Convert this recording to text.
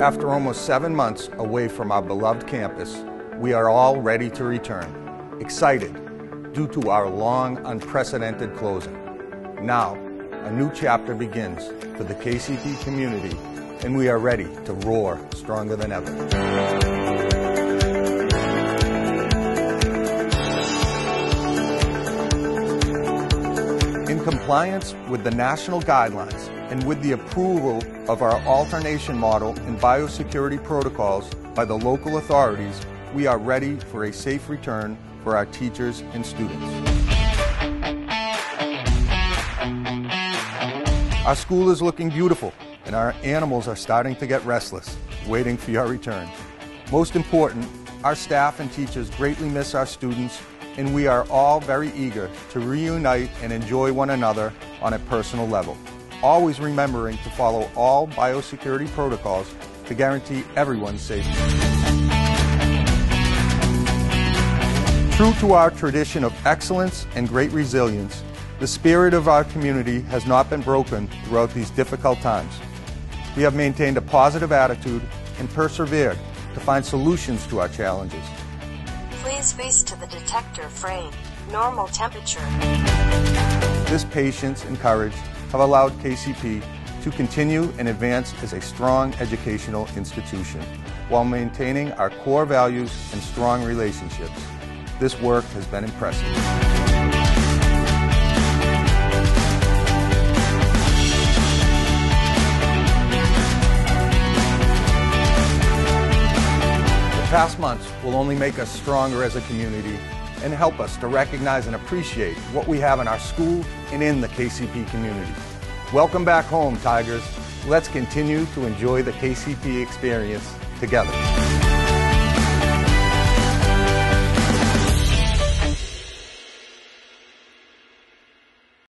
After almost seven months away from our beloved campus, we are all ready to return. Excited due to our long, unprecedented closing. Now, a new chapter begins for the KCP community, and we are ready to roar stronger than ever. Compliance with the national guidelines and with the approval of our alternation model and biosecurity protocols by the local authorities, we are ready for a safe return for our teachers and students. Our school is looking beautiful and our animals are starting to get restless, waiting for your return. Most important, our staff and teachers greatly miss our students and we are all very eager to reunite and enjoy one another on a personal level. Always remembering to follow all biosecurity protocols to guarantee everyone's safety. True to our tradition of excellence and great resilience, the spirit of our community has not been broken throughout these difficult times. We have maintained a positive attitude and persevered to find solutions to our challenges. Please face to the detector frame. Normal temperature. This patience and courage have allowed KCP to continue and advance as a strong educational institution while maintaining our core values and strong relationships. This work has been impressive. Past months will only make us stronger as a community and help us to recognize and appreciate what we have in our school and in the KCP community. Welcome back home, Tigers. Let's continue to enjoy the KCP experience together.